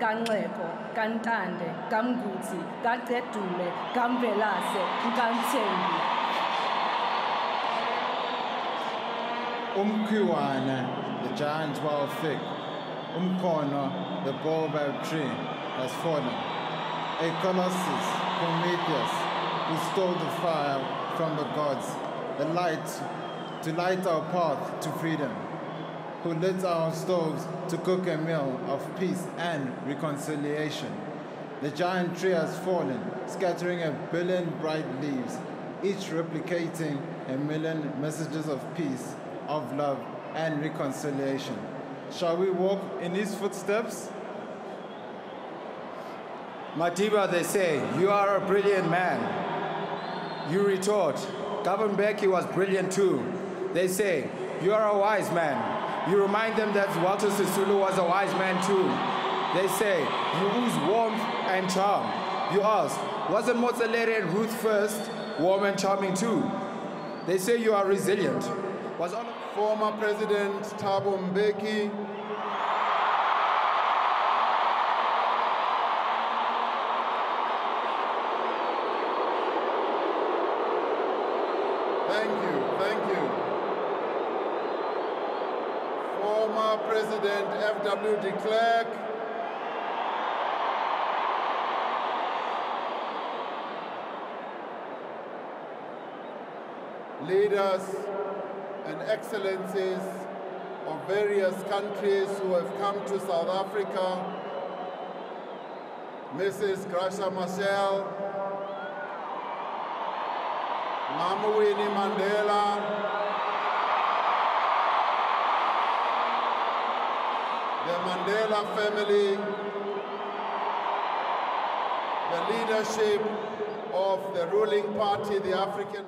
kaNxeko kaNtande kaMnguni kaCedule kaMvelase kaMthembu Umkhiwana, the giant wild fig. Umkhono, the baobab tree, has fallen. A colossus, Prometheus, who stole the fire from the gods, the light to light our path to freedom, who lit our stoves to cook a meal of peace and reconciliation. The giant tree has fallen, scattering a billion bright leaves, each replicating a million messages of peace, of love, and reconciliation. Shall we walk in his footsteps? Madiba, they say, you are a brilliant man. You retort, Govan Mbeki was brilliant too. They say, you are a wise man. You remind them that Walter Sisulu was a wise man too. They say, you ooze warmth and charm. You ask, wasn't Mozalete and Ruth First warm and charming too? They say you are resilient. Was all Former President Thabo Mbeki, Thank you, thank you. Former President F.W. de Klerk. Leaders and excellencies of various countries who have come to South Africa, Mrs. Graça Machel, Mama Winnie Mandela, the Mandela family, the leadership of the ruling party, the African